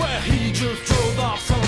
where he just drove off